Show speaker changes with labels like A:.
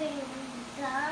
A: having